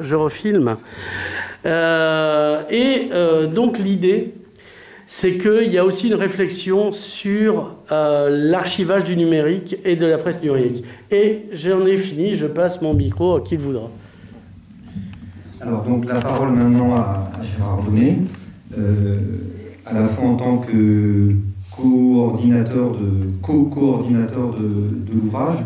je refilme. Euh, et euh, donc l'idée, c'est qu'il y a aussi une réflexion sur euh, l'archivage du numérique et de la presse numérique. Et j'en ai fini, je passe mon micro à qui le voudra. Alors donc la parole maintenant à, Gérard Bonnet, à la fois en tant que coordinateur de co-coordinateur de l'ouvrage,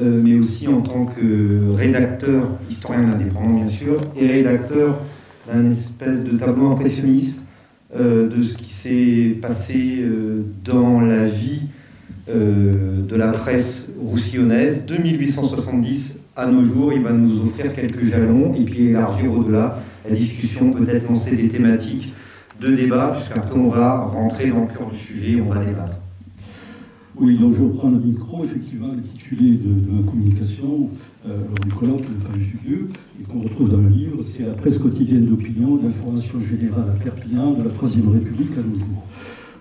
mais aussi en tant que rédacteur, historien indépendant bien sûr, et rédacteur d'un espèce de tableau impressionniste euh, de ce qui s'est passé euh, dans la vie de la presse roussillonnaise de 1870 à nos jours. Il va nous offrir quelques jalons et puis élargir au-delà la discussion, peut-être lancer des thématiques de débat, puisqu'après on va rentrer dans le cœur du sujet et on va débattre. Oui, donc je reprends le micro, effectivement, l'intitulé de, de, ma communication euh, du colloque de Paris lieu et qu'on retrouve dans le livre, c'est la presse quotidienne d'opinion, d'information générale à Perpignan, de la Troisième République à nos jours.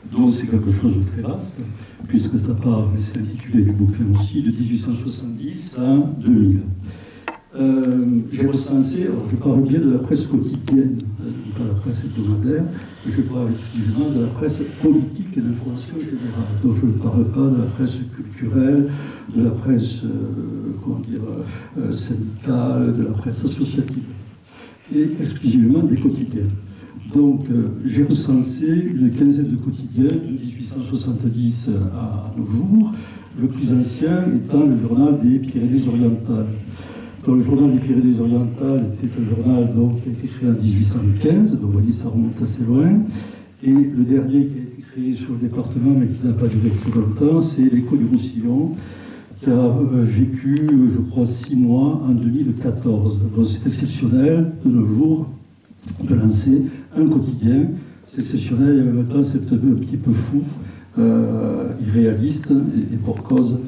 Donc c'est quelque chose de très vaste, puisque ça part, c'est intitulé du bouquin aussi, de 1870 à 2000. Euh, j'ai recensé, alors je parle bien de la presse quotidienne, euh, pas la presse hebdomadaire, je parle exclusivement de la presse politique et d'information générale. Donc je ne parle pas de la presse culturelle, de la presse euh, comment dire, syndicale, de la presse associative, et exclusivement des quotidiens. Donc j'ai recensé une quinzaine de quotidiens de 1870 à nos jours, le plus ancien étant le journal des Pyrénées-Orientales le journal des Pyrénées-Orientales était un journal qui a été créé en 1815, donc vous voyez, ça remonte assez loin. Et le dernier qui a été créé sur le département, mais qui n'a pas duré très longtemps, c'est l'Écho du Roussillon, qui a euh, vécu, je crois, six mois en 2014. Donc c'est exceptionnel de nos jours de lancer un quotidien. C'est exceptionnel et en même temps c'est un petit peu fou, euh, irréaliste et pour cause.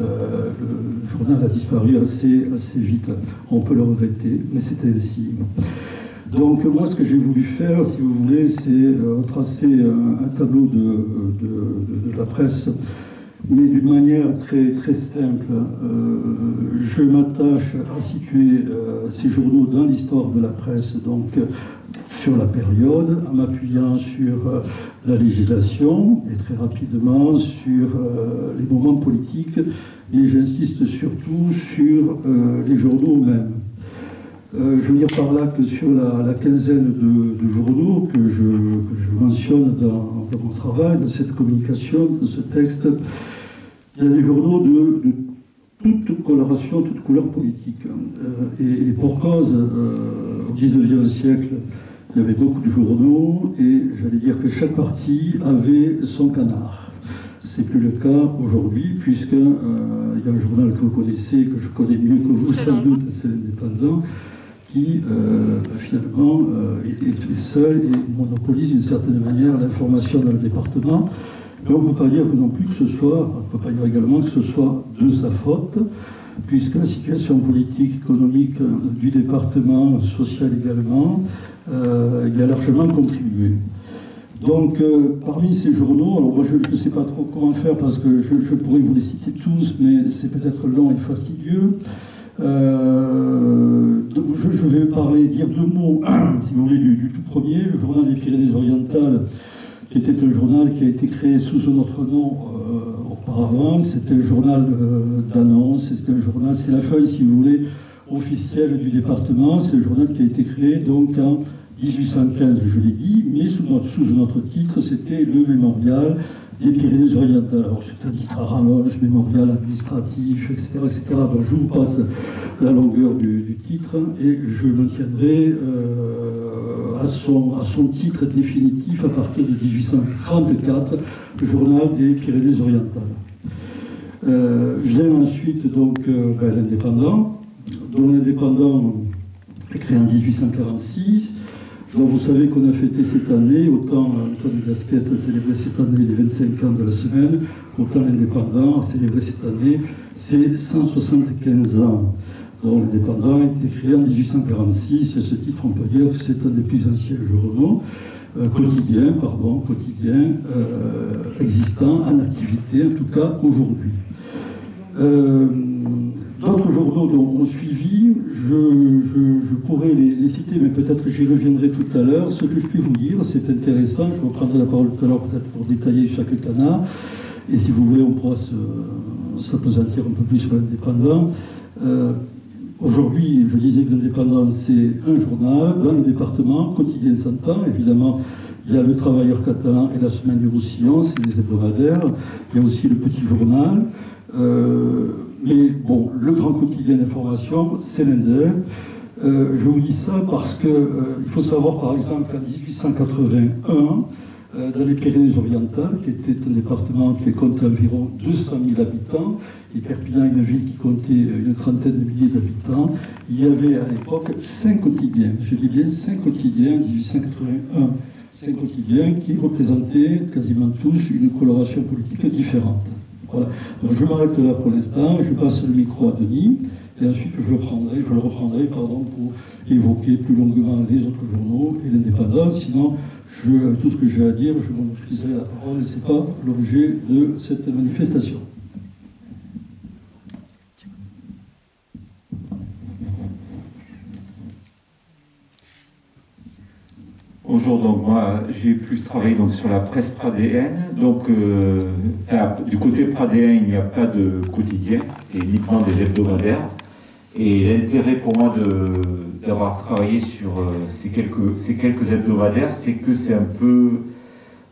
Euh, le journal a disparu assez, assez vite. On peut le regretter, mais c'est ainsi. Donc moi, ce que j'ai voulu faire, si vous voulez, c'est euh, tracer un, tableau de, de, la presse, mais d'une manière très, très simple. Euh, je m'attache à situer ces journaux dans l'histoire de la presse, donc sur la période, en m'appuyant sur la législation et très rapidement sur les moments politiques et j'insiste surtout sur euh, les journaux eux-mêmes. Euh, je veux dire par là que sur la, quinzaine de, journaux que je, mentionne dans, mon travail, dans cette communication, dans ce texte, il y a des journaux de, toute coloration, toute couleur politique. Euh, et, pour cause, au XIXe siècle, il y avait beaucoup de journaux et j'allais dire que chaque parti avait son canard. C'est plus le cas aujourd'hui, puisqu'il euh, y a un journal que vous connaissez, que je connais mieux que vous sans doute, c'est l'Indépendant, qui euh, finalement euh, est, seul et monopolise d'une certaine manière l'information dans le département. Mais on ne peut pas dire que non plus que ce soit, on ne peut pas dire également que ce soit de sa faute, puisque la situation politique, économique du département, social également, il a largement contribué. Donc, euh, parmi ces journaux, alors moi je ne sais pas trop comment faire parce que je, pourrais vous les citer tous, mais c'est peut-être long et fastidieux. Euh, je, vais parler, dire deux mots, si vous voulez, du, tout premier, le journal des Pyrénées-Orientales, qui était un journal qui a été créé sous un autre nom euh, auparavant. C'était un journal d'annonce, c'était un journal, c'est la feuille, si vous voulez, officielle du département. C'est un journal qui a été créé donc en 1815, je l'ai dit, mais sous notre, sous notre titre, c'était le mémorial des Pyrénées-Orientales. Alors c'est un titre à rallonge, mémorial administratif, etc., etc. Je vous passe la longueur du, titre et je me tiendrai euh, à son titre définitif à partir de 1834, le journal des Pyrénées-Orientales. Euh, vient ensuite donc euh, ben, l'indépendant, dont l'indépendant est créé en 1846 donc vous savez qu'on a fêté cette année, autant Antoine Gasquet a célébré cette année les 25 ans de la semaine, autant l'indépendant a célébré cette année ses 175 ans. Donc l'indépendant a été créé en 1846, et ce titre on peut dire que c'est un des plus anciens journaux. Euh, quotidiens, pardon, quotidien euh, existant en activité, en tout cas aujourd'hui. D'autres journaux ont suivi, je, pourrais les, citer, mais peut-être j'y reviendrai tout à l'heure. Ce que je puis vous dire, c'est intéressant, je reprendrai la parole tout à l'heure peut-être pour détailler chaque canard, et si vous voulez, on pourra s'apesantir un peu plus sur l'indépendant. Euh, aujourd'hui, je disais que l'indépendant, c'est un journal dans le département, quotidien ans, évidemment. Il y a le Travailleur catalan et la Semaine du Roussillon, c'est des hebdomadaires. Il y a aussi le Petit Journal. Euh, mais bon, le grand quotidien d'information, c'est l'Indep. Euh, je vous dis ça parce qu'il euh, faut savoir par exemple qu'en 1881, euh, dans les Pyrénées-Orientales, qui était un département qui compte environ 200 000 habitants, et Perpignan, une ville qui comptait une trentaine de milliers d'habitants, il y avait à l'époque cinq quotidiens. Je dis bien cinq quotidiens, en 1881, cinq quotidiens qui représentaient quasiment tous une coloration politique différente. Voilà. je m'arrête là pour l'instant, je passe le micro à Denis, et ensuite je le, prendrai, je le reprendrai pardon, pour évoquer plus longuement les autres journaux et l'indépendance. Sinon, tout ce que j'ai à dire, je m'en la parole, ce n'est pas l'objet de cette manifestation. Bonjour, donc moi j'ai plus travaillé donc, sur la presse pradéenne. Donc euh, du côté pradéen, il n'y a pas de quotidien, c'est uniquement des hebdomadaires. Et l'intérêt pour moi d'avoir travaillé sur euh, ces, quelques, ces quelques hebdomadaires, c'est que c'est un peu,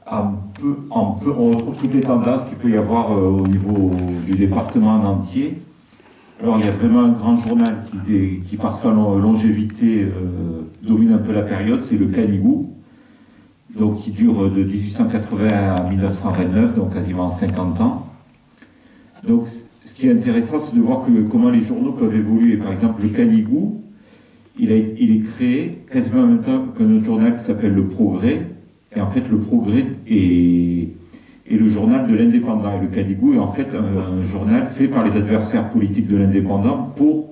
un peu, un peu, on retrouve toutes les tendances qu'il peut y avoir euh, au niveau du département en entier. Alors il y a vraiment un grand journal qui, qui par sa longévité euh, domine un peu la période, c'est le Canigou, donc qui dure de 1880 à 1929, donc quasiment 50 ans. Donc ce qui est intéressant, c'est de voir comment les journaux peuvent évoluer. Par exemple, le Canigou, il, est créé quasiment en même temps qu'un autre journal qui s'appelle Le Progrès. Et en fait, Le Progrès est le journal de l'indépendant. Et le Caligou est en fait un, journal fait par les adversaires politiques de l'indépendant pour,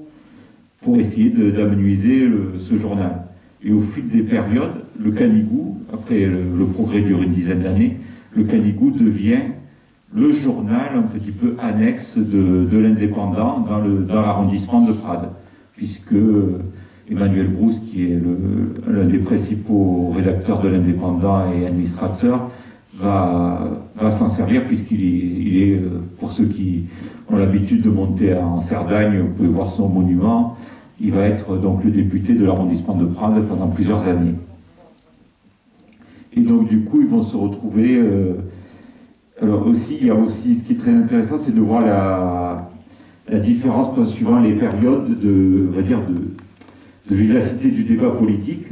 pour essayer d'amenuiser ce journal. Et au fil des périodes, le Caligou, après le, progrès dure une dizaine d'années, le Caligou devient le journal un petit peu annexe de, de l'indépendant dans, dans l'arrondissement de Prades, puisque Emmanuel Brousse, qui est l'un des principaux rédacteurs de l'indépendant et administrateur, va, va s'en servir puisqu'il est, est, euh, pour ceux qui ont l'habitude de monter en Cerdagne, vous pouvez voir son monument, il va être donc le député de l'arrondissement de Prades pendant plusieurs années. Et donc du coup, ils vont se retrouver. Euh, alors aussi, il y a aussi ce qui est très intéressant, c'est de voir la, différence suivant les périodes de, on va dire, de vivacité du débat politique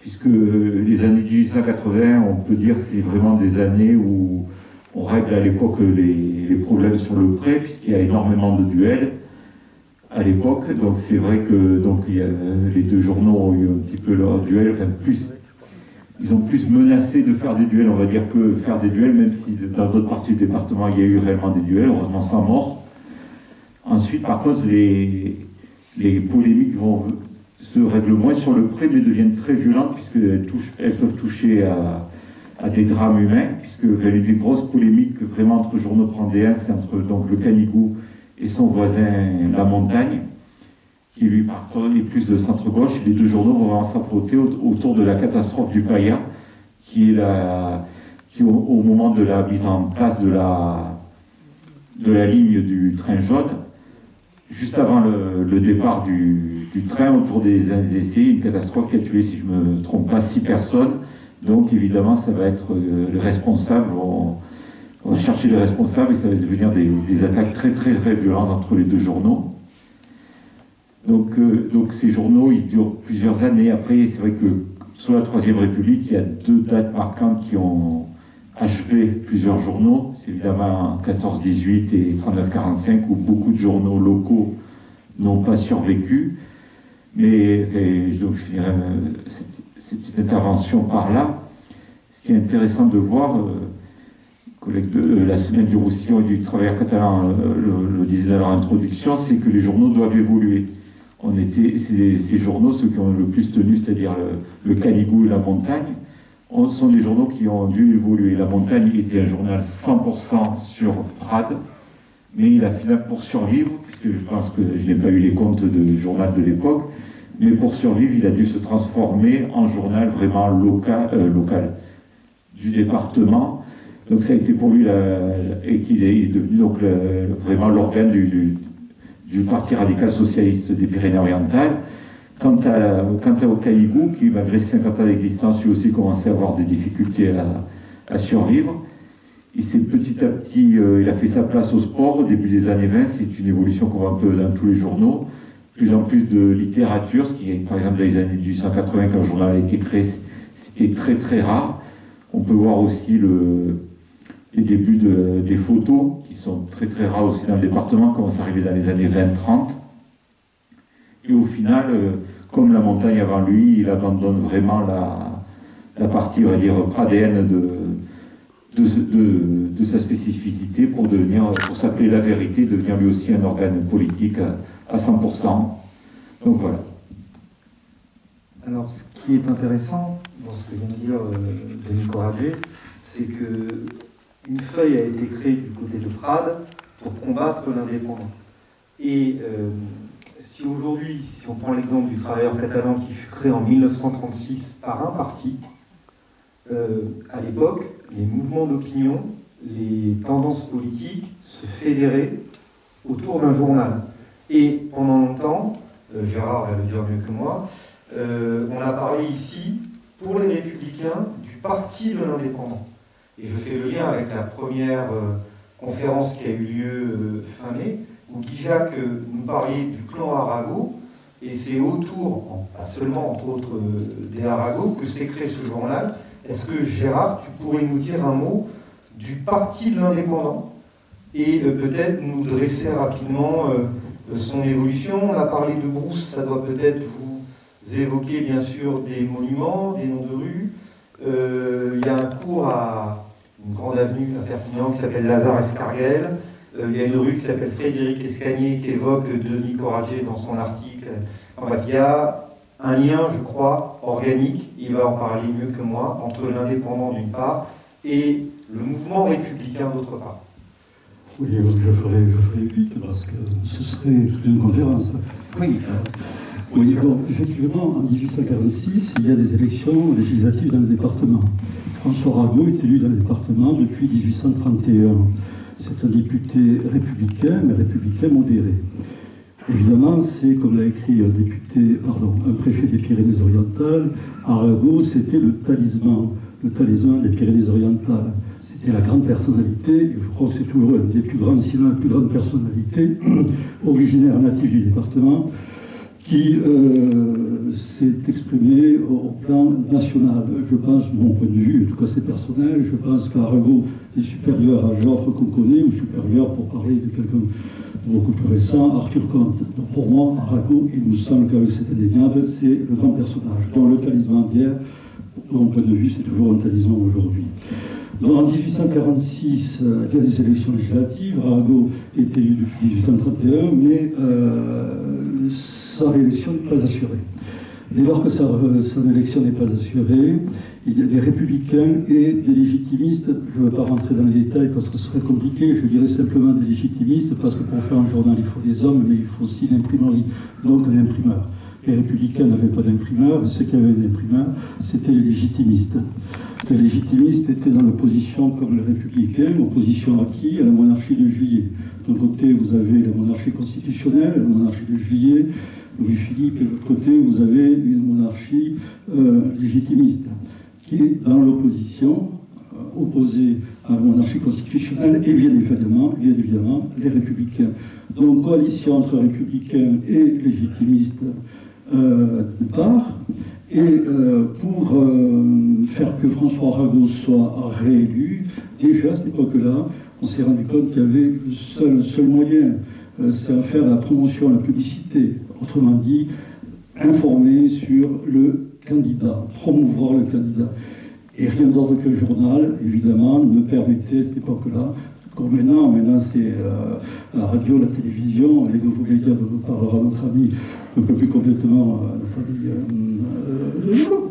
puisque les années 1880, on peut dire, c'est vraiment des années où on règle à l'époque les, problèmes sur le prêt, puisqu'il y a énormément de duels à l'époque. Donc c'est vrai que donc, les deux journaux ont eu un petit peu leur duel, enfin plus, ils ont plus menacé de faire des duels, on va dire, que faire des duels, même si dans d'autres parties du département, il y a eu réellement des duels, heureusement sans mort. Ensuite, par contre, les, les polémiques vont se règlent moins sur le prêt, mais deviennent très violentes, puisqu'elles elles peuvent toucher à, des drames humains, puisque il y a eu des grosses polémiques vraiment entre journaux prendéens, c'est entre donc, le Canigou et son voisin La Montagne, qui lui est plus de centre-gauche. Les deux journaux vont s'affronter autour de la catastrophe du Paya, qui est la, qui au, moment de la mise en place de la, de la ligne du train jaune, juste avant le, départ du, train autour des essais, une catastrophe qui a tué, si je ne me trompe pas, six personnes. Donc évidemment, ça va être euh, le responsable, on, va chercher les responsables et ça va devenir des, attaques très très très violentes entre les deux journaux. Donc, euh, donc ces journaux, ils durent plusieurs années. Après, c'est vrai que sous la Troisième République, il y a deux dates marquantes qui ont achevé plusieurs journaux. C'est évidemment 14-18 et 39-45 où beaucoup de journaux locaux n'ont pas survécu. Mais donc je finirai euh, cette, petite intervention par là. Ce qui est intéressant de voir, euh, de la semaine du Roussillon et du Travailleur catalan le, disait dans leur introduction, c'est que les journaux doivent évoluer. On était, ces, journaux, ceux qui ont le plus tenu, c'est-à-dire le, le Canigou et la Montagne, sont des journaux qui ont dû évoluer. La Montagne était un journal 100% sur Prades, mais il a fini pour survivre, puisque je pense que je n'ai pas eu les comptes de journal de l'époque, mais pour survivre, il a dû se transformer en journal vraiment local, euh, du département. Donc ça a été pour lui, et qu'il est, devenu donc vraiment l'organe du, du, Parti radical socialiste des Pyrénées-Orientales. Quant, à, quant à, au Caïgou, qui malgré 50 ans d'existence, lui aussi commençait à avoir des difficultés à, à survivre, il s'est petit à petit, euh, il a fait sa place au sport au début des années 20, c'est une évolution qu'on voit un peu dans tous les journaux. Plus en plus de littérature, ce qui est par exemple dans les années 1880 quand le journal a été créé, c'était très très rare. On peut voir aussi le, les débuts de, des photos, qui sont très très rares aussi dans le département, commencent à arriver dans les années 20-30. Et au final, euh, comme la montagne avant lui, il abandonne vraiment la, partie, on va dire, pradéenne de, de, sa spécificité pour devenir, pour s'appeler la vérité, devenir lui aussi un organe politique à, 100%. Donc voilà. Alors, ce qui est intéressant dans ce que vient de dire euh, Denis Corragé, c'est que une feuille a été créée du côté de Prades pour combattre l'indépendant. Et euh, si aujourd'hui, si on prend l'exemple du travailleur catalan qui fut créé en 1936 par un parti, euh, à l'époque, les mouvements d'opinion, les tendances politiques se fédéraient autour d'un journal. Et pendant longtemps, euh, Gérard va le dire mieux que moi, on a parlé ici, pour les républicains, du parti de l'indépendant. Et je fais le lien avec la première conférence qui a eu lieu fin mai, où Guy Jacques nous parlait du clan Arago, et c'est autour, pas seulement entre autres des Arago, que s'est créé ce journal, est-ce que Gérard, tu pourrais nous dire un mot du Parti de l'indépendant et euh, peut-être nous dresser rapidement euh, son évolution? On a parlé de Brousse, ça doit peut-être vous évoquer bien sûr des monuments, des noms de rues. Euh, il y a un cours à une grande avenue à Perpignan qui s'appelle Lazare Escarguel. il y a une rue qui s'appelle Frédéric Escagné qui évoque Denis Coragier dans son article. En bref, il y a un lien, je crois, organique, il va en parler mieux que moi, entre l'indépendant d'une part et le mouvement républicain d'autre part. Oui, je ferai, je ferai vite parce que ce serait une conférence. Oui. Oui, bon, effectivement, en 1846, il y a des élections législatives dans le département. François Rago est élu dans le département depuis 1831. C'est un député républicain, mais républicain modéré. Évidemment, c'est, comme l'a écrit un député, pardon, un préfet des Pyrénées-Orientales, Arago, c'était le talisman, le talisman des Pyrénées-Orientales. C'était la grande personnalité, je crois que c'est toujours une des plus grandes, sinon la plus grande personnalité, originaire native du département, qui euh, s'est exprimé au, plan national. Je pense, de mon point de vue, en tout cas c'est personnel, je pense qu'Arago est supérieur à Joffre qu'on connaît, ou supérieur pour parler de quelqu'un beaucoup plus récent, Arthur Comte. Donc pour moi, Arago, il nous semble que c'est indéniable, c'est le grand personnage, dont le talisman d'hier, de mon point de vue, c'est toujours un talisman aujourd'hui. En 1846, euh, il y a des élections législatives, Arago est élu depuis 1831, mais euh, sa réélection n'est pas assurée. Dès lors que euh, son élection n'est pas assurée, il y a des républicains et des légitimistes. Je ne veux pas rentrer dans les détails parce que ce serait compliqué. Je dirais simplement des légitimistes parce que pour faire un journal, il faut des hommes, mais il faut aussi l'imprimerie, donc un imprimeur. Les républicains n'avaient pas d'imprimeur, ceux qui avaient un imprimeur, c'était les légitimistes. Les légitimistes étaient dans l'opposition comme les républicains, l'opposition à qui? À la monarchie de juillet. D'un côté, vous avez la monarchie constitutionnelle, la monarchie de juillet, Louis-Philippe, et de l'autre côté, vous avez une monarchie euh, légitimiste qui est dans l'opposition, euh, opposée à la monarchie constitutionnelle, et bien évidemment, bien évidemment les républicains. Donc coalition entre républicains et légitimistes euh, de part, et euh, pour faire que François Arago soit réélu, déjà à cette époque-là, on s'est rendu compte qu'il y avait le seul, seul moyen, c'est à faire la promotion, la publicité, autrement dit, informer sur le candidat, promouvoir le candidat. Et rien d'autre que le journal, évidemment, ne permettait à cette époque-là, comme maintenant, maintenant c'est euh, la radio, la télévision, les nouveaux médias dont nous parlera notre ami un peu plus complètement, euh, notre ami euh,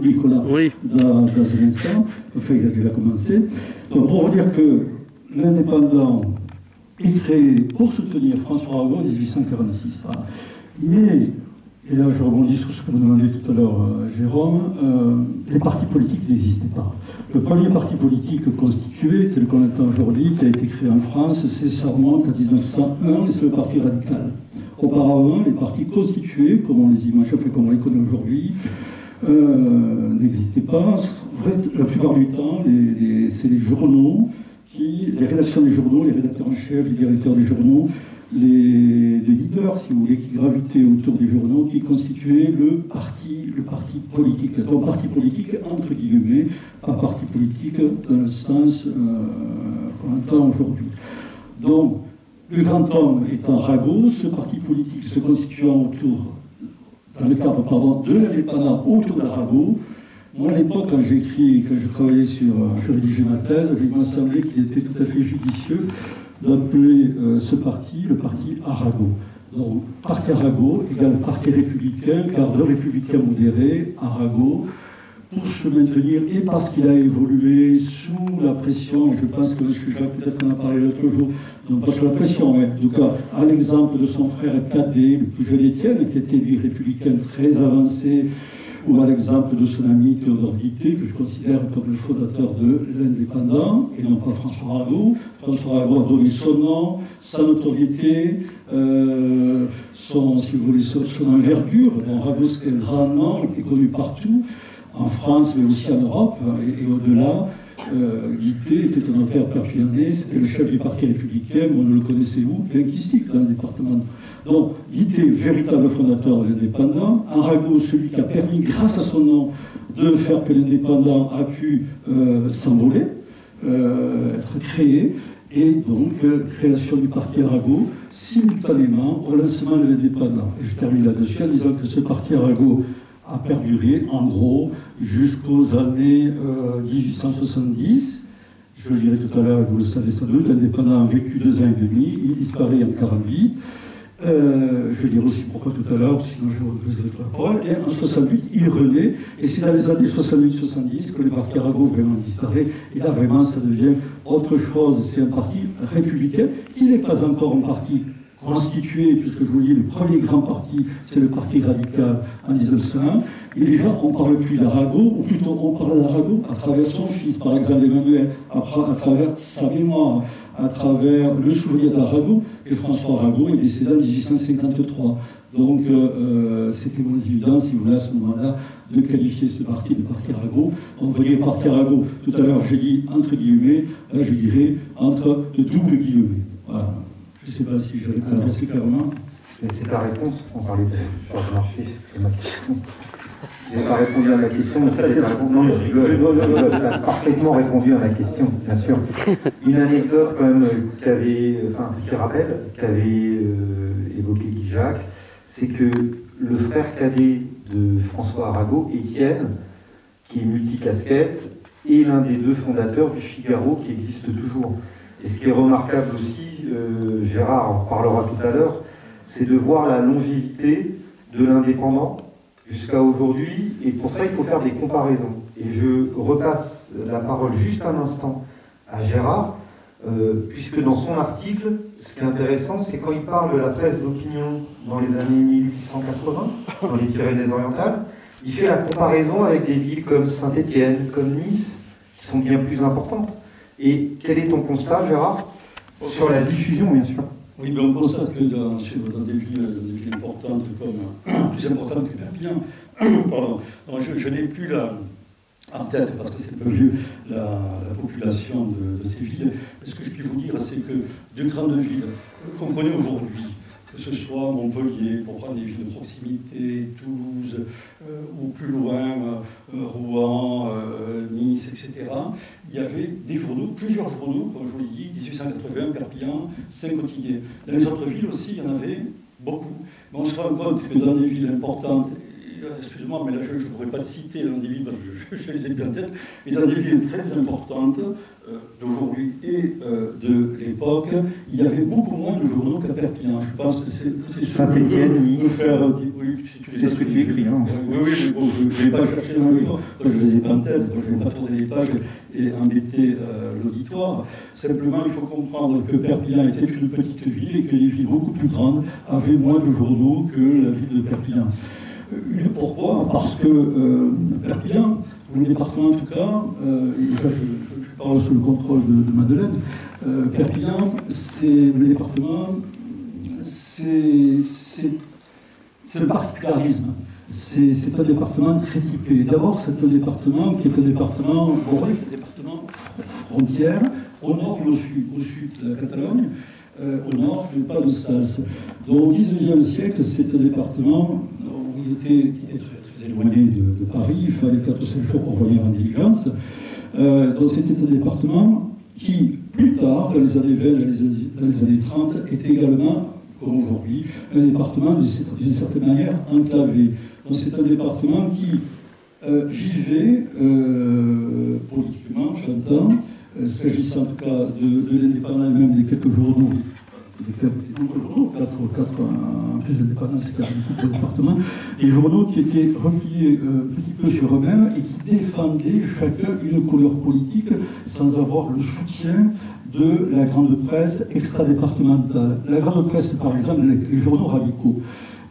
Nicolas, dans, dans, un instant, enfin il a déjà commencé. Donc pour vous dire que l'indépendant est créé pour soutenir François Aragon en 1846. Mais, et là je rebondis sur ce que vous demandez tout à l'heure, euh, Jérôme, euh, les partis politiques n'existaient pas. Le premier parti politique constitué, tel qu'on l'entend aujourd'hui, qui a été créé en France, c'est ça remonte à 1901, et c'est le Parti radical. Auparavant, les partis constitués, comme on les imagine, comme on les connaît aujourd'hui, euh, n'existaient pas. La plupart du temps, c'est les journaux, qui, les rédactions des journaux, les rédacteurs en chef, les directeurs des journaux, les, leaders, si vous voulez, qui gravitaient autour des journaux, qui constituaient le parti, le parti politique. Donc parti politique, entre guillemets, pas parti politique dans le sens euh, qu'on entend aujourd'hui. Donc, le grand homme étant Rago, ce parti politique se constituant autour, dans le cadre de l'indépendant autour d'Arago, moi, à l'époque, quand j'ai écrit, quand je travaillais sur, euh, je rédigeais ma thèse, il m'a semblé qu'il était tout à fait judicieux d'appeler euh, ce parti le parti Arago. Donc, parti Arago égale parti républicain, car le républicain modéré, Arago, pour se maintenir et parce qu'il a évolué sous la pression, je pense que le sujet peut-être en a parlé l'autre jour, non pas sous la pression, mais en tout cas à l'exemple de son frère cadet, le plus jeune Étienne, qui était lui républicain très avancé, ou à l'exemple de son ami Théodore Guité, que je considère comme le fondateur de l'indépendant, et non pas François Arago. François Arago a donné son nom, sa notoriété, euh, son, si vous voulez, son, envergure. Arago, c'était un grand nom, il était connu partout, en France, mais aussi en Europe, et, au-delà. Euh, Guité était un notaire perpignan c'était le chef du parti républicain, on le connaissait où Linguistique dans le département donc, Guité, véritable fondateur de l'indépendant, Arago, celui qui a permis, grâce à son nom, de faire que l'indépendant a pu euh, s'envoler, euh, être créé, et donc euh, création du parti Arago, simultanément au lancement de l'indépendant. Et je termine là-dessus en disant que ce parti Arago a perduré, en gros, jusqu'aux années 1870. Je le dirai tout à l'heure, vous le savez sans doute, l'indépendant a vécu deux ans et demi, il disparaît en 48. Euh, je dire aussi pourquoi tout à l'heure, sinon je vous la parole. Et en 68, il renaît, et c'est dans les années 68-70 que le parti Arago vraiment disparaît. Et là, vraiment, ça devient autre chose. C'est un parti républicain qui n'est pas encore un parti constitué, puisque je vous dis, le premier grand parti, c'est le Parti radical en 1901. Et déjà, on ne parle plus d'Arago, ou plutôt on parle d'Arago à travers son fils, par exemple Emmanuel, à, travers sa mémoire, à travers le souvenir d'Arago. Et François Arago est décédé en 1853. Donc euh, euh, c'était moins évident, si vous voulez, à ce moment-là, de qualifier ce parti de parti Arago. On voyait parti Arago, tout à l'heure j'ai dit entre guillemets, là je dirais entre de doubles guillemets. Je ne sais pas si je réponds clairement. C'est ta réponse, on parlait de le marché, c'est ma question. Je n'ai pas répondu à ma question, mais ça, c'est Non, je rigole. Parfaitement répondu à ma question, bien sûr. Une anecdote, quand même, qu'avait, enfin, qui rappelle, qu'avait euh, évoqué Guy Jacques, c'est que le frère cadet de François Arago, Étienne, qui est multicasquette, est l'un des deux fondateurs du Figaro qui existe toujours. Et ce qui est remarquable aussi, euh, Gérard en parlera tout à l'heure, c'est de voir la longévité de l'indépendant jusqu'à aujourd'hui, et pour ça il faut faire des comparaisons. Et je repasse la parole juste un instant à Gérard, euh, puisque dans son article, ce qui est intéressant, c'est quand il parle de la presse d'opinion dans les années 1880, dans les Pyrénées-Orientales, il fait la comparaison avec des villes comme Saint-Étienne, comme Nice, qui sont bien plus importantes. Et quel est ton constat, Gérard, sur la diffusion, bien sûr? Oui, mais on constate que dans, des, villes, importantes comme plus importantes que Perpignan, pardon, je, n'ai plus la, en tête, parce que c'est peu vieux, la, population de, de, ces villes. ce que je puis vous dire, c'est que de grandes villes qu'on connaît aujourd'hui, que ce soit Montpellier, pour prendre des villes de proximité, Toulouse, euh, ou plus loin, euh, Rouen, euh, Nice, etc., il y avait des journaux, plusieurs journaux, comme je vous l'ai dit, 1880, Perpignan, 5 quotidiens. Dans les autres villes aussi, il y en avait beaucoup. Mais on se rend compte que dans des villes importantes, excusez-moi, mais là je ne pourrais pas citer dans des villes parce que je, les ai bien en tête, mais dans des villes très importantes euh, d'aujourd'hui et euh, de l'époque, il y avait beaucoup moins de journaux qu'à Perpignan. Je pense que c'est Saint-Étienne, Nice. Faire, c'est ce que tu écris. Hein. Oui, oui, je ne vais pas chercher dans le livre, je ne les ai pas en tête, je ne vais pas tourner les pages et embêter euh, l'auditoire. Simplement, il faut comprendre que Perpignan était une petite ville et que les villes beaucoup plus grandes avaient moins de journaux que la ville de Perpignan. Euh, pourquoi Parce que euh, Perpignan, le département en tout cas, et là je, parle sous le contrôle de, Madeleine, Perpignan, c'est le département, c'est le particularisme. C'est un département très typé. D'abord, c'est un département qui est un département, un département frontière, au nord au sud, au sud de la Catalogne, euh, au nord, mais pas de Stas. Donc, au XIXe siècle, c'est un département qui était très, très éloigné de, Paris, il fallait 4 ou 5 jours pour revenir en diligence. Euh, donc, c'était un département qui, plus tard, dans les années 20, dans les années 30, était également comme aujourd'hui, un département d'une certaine manière enclavé. Donc c'est un département qui euh, vivait euh, politiquement, chantant, euh, s'agissant en tout cas de, de l'indépendance même des quelques journaux, des plus c'est quand même beaucoup de départements, des journaux qui étaient repliés un petit peu sur eux-mêmes et qui défendaient chacun une couleur politique sans avoir le soutien de la grande presse extra-départementale. La grande presse, par exemple, les, journaux radicaux.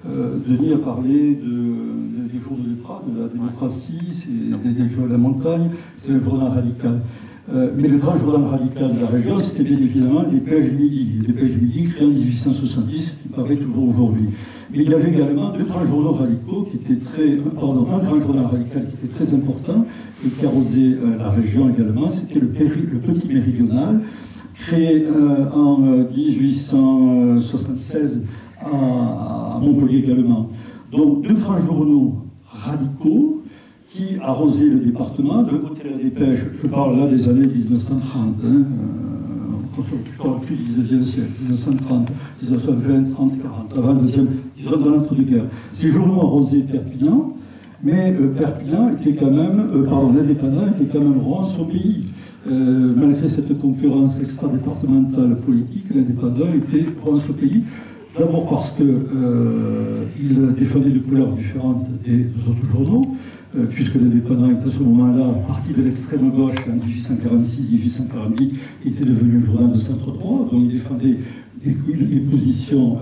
Euh, Denis a parlé de, des journaux de Prat, de la démocratie, c'est des, journaux de la montagne, c'est le journal radical. Euh, mais le grand journal radical de la région, c'était bien évidemment les Pages Midi. Les Pages Midi créées en 1870, qui paraît toujours aujourd'hui. Mais il y avait également deux grands journaux radicaux qui étaient très. Pardon, un grand journal radical qui était très important et qui arrosait euh, la région également, c'était le, Petit Méridional, créé euh, en 1876 à, Montpellier également. Donc deux grands journaux radicaux qui arrosaient le département. De côté la dépêche, je parle là des années 1930, hein, euh, parle plus du 19e siècle, 1930, 1920, 30, 40, avant le deuxième, disons dans l'entre-deux-guerres. Ces journaux arrosaient Perpignan, mais euh, Perpignan était quand même, pardon, l'indépendant était quand même rond son pays. Euh, malgré cette concurrence extra-départementale politique, l'indépendant était pour ce pays. D'abord parce qu'il euh, défendait de couleurs différentes des autres journaux, euh, puisque l'indépendant était à ce moment-là parti de l'extrême gauche en 1856-1848, était devenu un journal de centre-droit, donc il défendait des, positions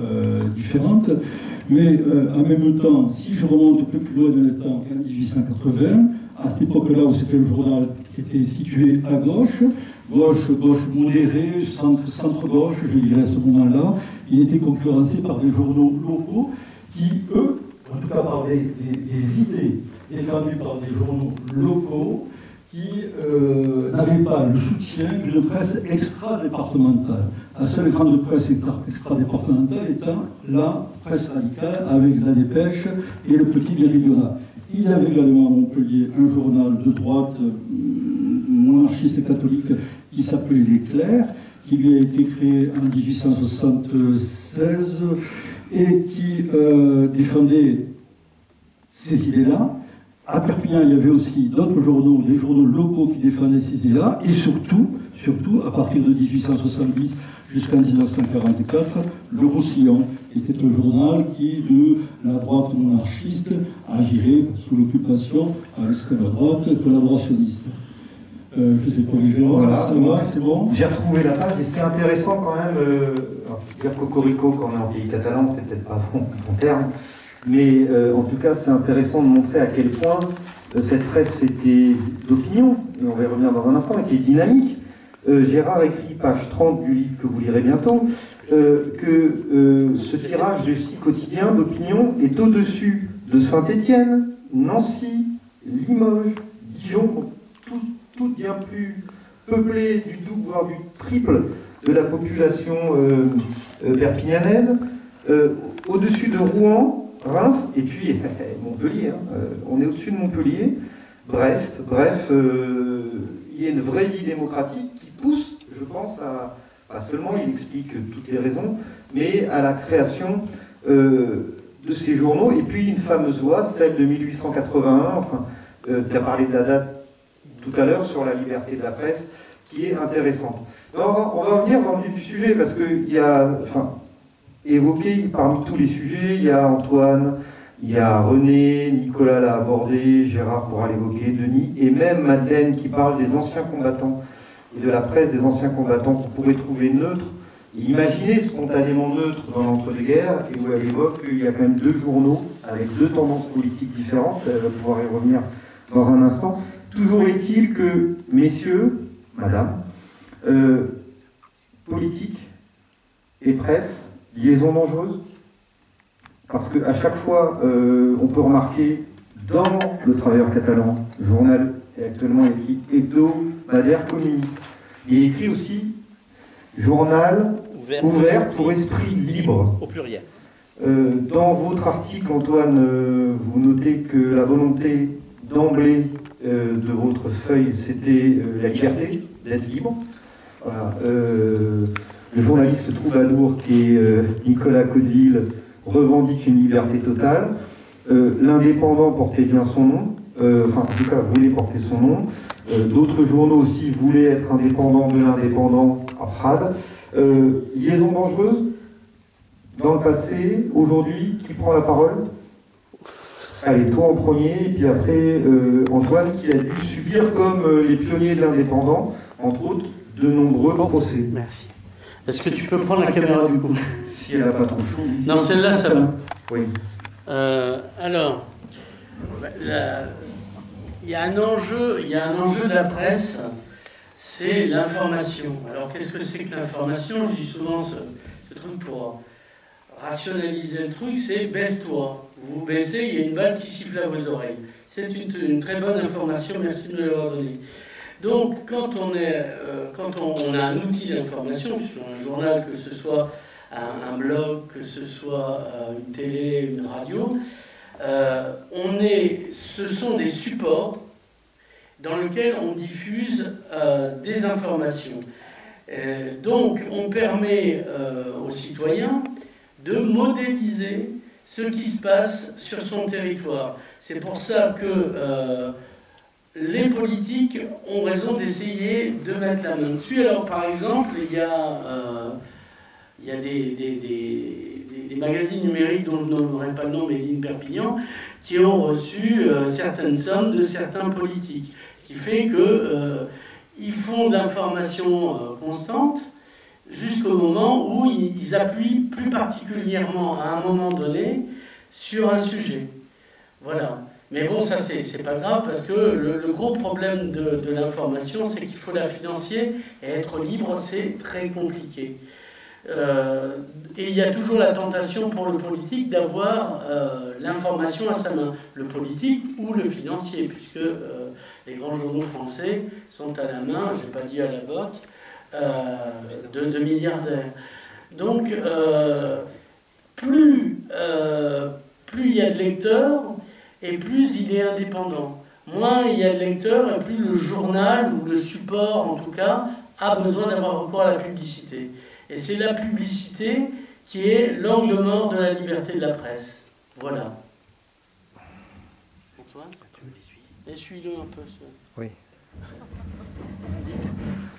différentes. Mais en même temps, si je remonte un peu plus loin dans le temps, en 1880, à cette époque-là où c'était le journal qui était situé à gauche, gauche, gauche modérée, centre, centre-gauche, je dirais à ce moment-là, il était concurrencé par des journaux locaux qui, eux, en tout cas par des, idées défendues par des journaux locaux, qui euh, n'avaient pas le soutien d'une presse extra-départementale. La seule grande presse extra-départementale étant la presse radicale avec la dépêche et le petit méridional. Il y avait également à Montpellier un journal de droite euh, monarchiste catholique qui s'appelait L'Éclair, qui lui a été créé en 1876 et qui euh, défendait ces idées-là. À Perpignan, il y avait aussi d'autres journaux, des journaux locaux qui défendaient ces idées-là, et surtout, surtout, à partir de 1870 jusqu'en 1944, Le Roussillon était un journal qui, de la droite monarchiste, a viré sous l'occupation à l'extrême droite collaborationniste. Euh, voilà, c'est bon. J'ai retrouvé la page et c'est intéressant quand même. Euh, dire cocorico quand on est en pays catalan, c'est peut-être pas bon, bon terme, mais euh, en tout cas, c'est intéressant de montrer à quel point euh, cette presse était d'opinion, et on va y revenir dans un instant, était dynamique. Euh, Gérard écrit, page 30 du livre que vous lirez bientôt, que ce tirage de six quotidiens d'opinion est au-dessus de Saint-Étienne, Nancy, Limoges, Dijon, tout, bien plus peuplé du double, voire du triple de la population perpignanaise, au-dessus de Rouen, Reims, et puis Montpellier. Hein. Euh, on est au-dessus de Montpellier, Brest, bref, euh, il y a une vraie vie démocratique qui pousse, je pense, à, pas seulement, il explique toutes les raisons, mais à la création euh, de ces journaux, et puis une fameuse loi, celle de 1881, enfin, qui a parlé de la date tout à l'heure sur la liberté de la presse, qui est intéressante. on, va, revenir dans le vif du sujet, parce qu'il y a, enfin, évoqué parmi tous les sujets. Il y a Antoine, Il y a René, Nicolas l'a abordé, Gérard pourra l'évoquer, Denis, et même Madeleine qui parle des anciens combattants et de la presse des anciens combattants qu'on pourrait trouver neutre et imaginer spontanément neutre dans l'entre-deux-guerres, et où elle évoque qu'il y a quand même deux journaux avec deux tendances politiques différentes, elle va pouvoir y revenir dans un instant. Toujours est-il que, messieurs, madame, euh, politique et presse, liaison dangereuse Parce qu'à chaque fois, euh, on peut remarquer dans le Travailleur catalan, journal est actuellement écrit hebdomadaire communiste. Il est écrit aussi journal ouvert, pour esprit libre. Au pluriel. Euh, dans votre article, Antoine, vous notez que la volonté d'emblée euh, de votre feuille, c'était la liberté d'être libre. le journaliste troubadour qui est Nicolas Codeville revendique une liberté totale. L'indépendant portait bien son nom, enfin en tout cas voulait porter son nom. D'autres journaux aussi voulaient être indépendants de l'indépendant à Prades. liaison dangereuse dans le passé, aujourd'hui, qui prend la parole? Allez, toi en premier, et puis après euh, Antoine, qui a dû subir, comme euh, les pionniers de l'indépendant, entre autres, de nombreux procès. Merci. Est-ce que tu peux prendre la caméra du coup? Si elle n'a pas trop chaud. Non, celle-là, ça va. Oui. Euh, alors, il y a un enjeu, il y a un enjeu de la presse, c'est l'information. Alors, qu'est-ce que c'est que l'information? Je dis souvent ce, ce truc pour rationaliser le truc, c'est baisse-toi. Vous baissez, il y a une balle qui siffle à vos oreilles. C'est une, très bonne information, merci de me l'avoir donné. Donc, quand euh, on, a un outil d'information, que ce soit un journal, que ce soit un, blog, que ce soit euh, une télé, une radio, euh, on est, ce sont des supports dans lesquels on diffuse des informations. donc, on permet aux citoyens de modéliser ce qui se passe sur son territoire. C'est pour ça que euh, les politiques ont raison d'essayer de mettre la main dessus. Alors par exemple, il y a, euh, il y a des, des, magazines numériques dont je n'aurai pas le nom, mais Ligne Perpignan, qui ont reçu euh, certaines sommes de certains politiques. Ce qui fait qu'ils font d'informations constantes jusqu'au moment où ils appuient plus particulièrement à un moment donné sur un sujet. Voilà. Mais bon, ça, c'est pas grave parce que le, gros problème de, l'information, c'est qu'il faut la financer et être libre, c'est très compliqué. Euh, et il y a toujours la tentation pour le politique d'avoir euh, l'information à sa main, le politique ou le financier, puisque euh, les grands journaux français sont à la main, je n'ai pas dit à la botte, euh, de, milliardaires. Donc, euh, plus, euh, plus il y a de lecteurs, et plus il est indépendant. Moins il y a de lecteurs, et plus le journal, ou le support en tout cas, a besoin d'avoir recours à la publicité. Et c'est la publicité qui est l'angle mort de la liberté de la presse. Voilà. Antoine, tu Essuie-le un peu. Oui.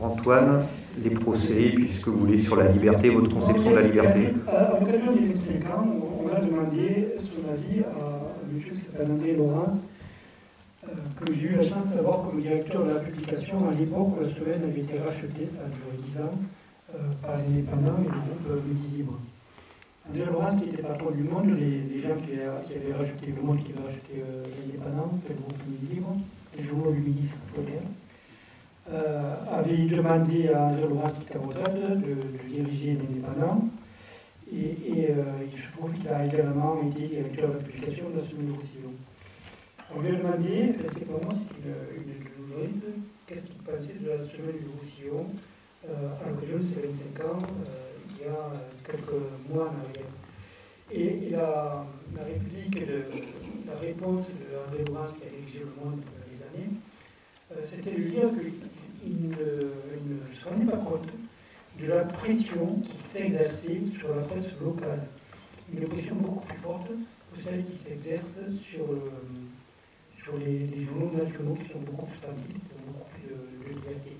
Antoine, les procès, puisque vous voulez sur la liberté, votre conception de la liberté. À l'occasion des 25 ans, on a demandé son avis à monsieur qui s'appelle André Laurence, euh, que j'ai eu la chance d'avoir comme directeur de la publication à l'époque où la semaine avait été rachetée, ça a duré 10 ans, euh, par l'indépendant et le groupe euh, Midi Libre. André Laurence, qui était patron du Monde, les, gens qui, avaient racheté le Monde, qui avaient racheté l'indépendant, le groupe Midi Libre, les journaux du Midi euh, avait demandé à André Laurent, qui était de, de, diriger l'indépendant. Et, et euh, il se trouve qu'il a également été directeur de publication de Semaine Roussillon. On lui a demandé, c'est pour moi, c'est une, une juriste, qu'est-ce qu'il pensait de la Semaine du Roussillon euh, à l'occasion de ses 25 ans, euh, il y a quelques mois en arrière. Et, la, la, la réponse de André qui a dirigé le monde pendant des années, c'était de dire que il ne, se rendait pas compte de la pression qui s'exerçait sur la presse locale. Une pression beaucoup plus forte que celle qui s'exerce sur, sur les, journaux nationaux qui sont beaucoup plus tranquilles, qui ont beaucoup plus de, liberté.